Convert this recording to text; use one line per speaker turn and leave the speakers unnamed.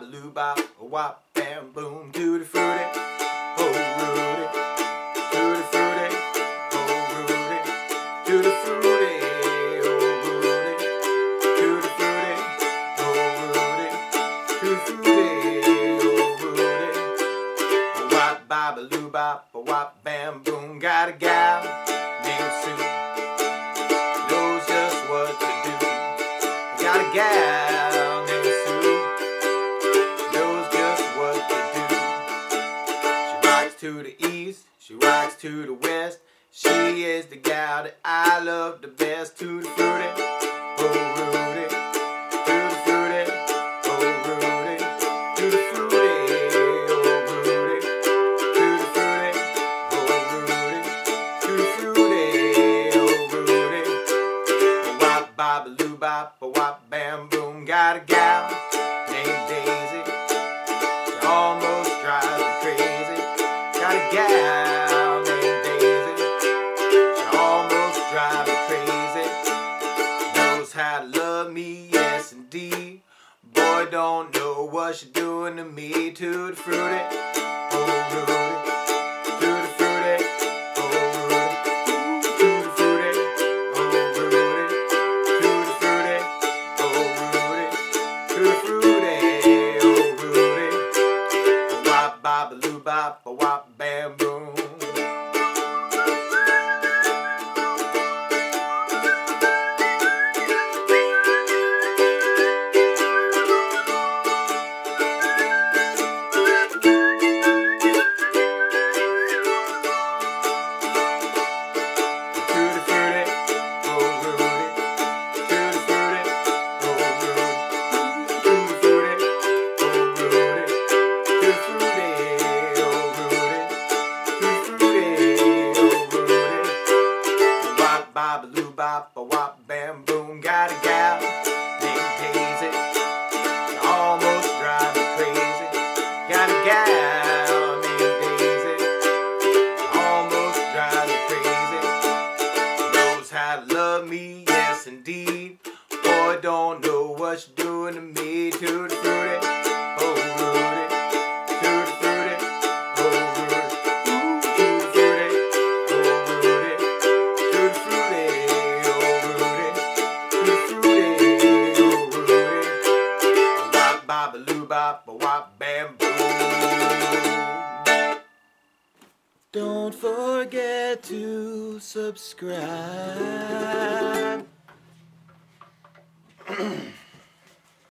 bop, a wop, bam, boom, tutti frutti, oh Rudy, tutti frutti, oh Rudy, tutti frutti, oh Rudy, tutti frutti, oh Rudy, tutti frutti, oh Rudy, wop, bop, loo bop, wop, bam, boom, got a gal named Sue, knows just what to do. Got a gal the east, she rocks to the west. She is the gal that I love the best. Tutti frutti, oh Rudy, tutti frutti, oh Rudy, tutti frutti, oh Rudy, tutti frutti, oh Rudy, tutti frutti, oh Rudy. Wop, bop, a loo bop, a wop, bam, boom. Got a gal Got a gal named Daisy. She almost drives me crazy. Knows how to love me, yes indeed. Boy, don't know what she's doing to me. Tutti frutti, oh Rudy. Bop, a loo bop, a wop, bam, boom. Bop, a wop, bam, boom. Got a gal named Daisy. Almost drives me crazy. Got a gal named Daisy. Almost drives me crazy. Knows how to love me, yes indeed. Boy, don't know what you're doing to me. Tutti frutti, oh bop, bam, boom. Don't forget to subscribe.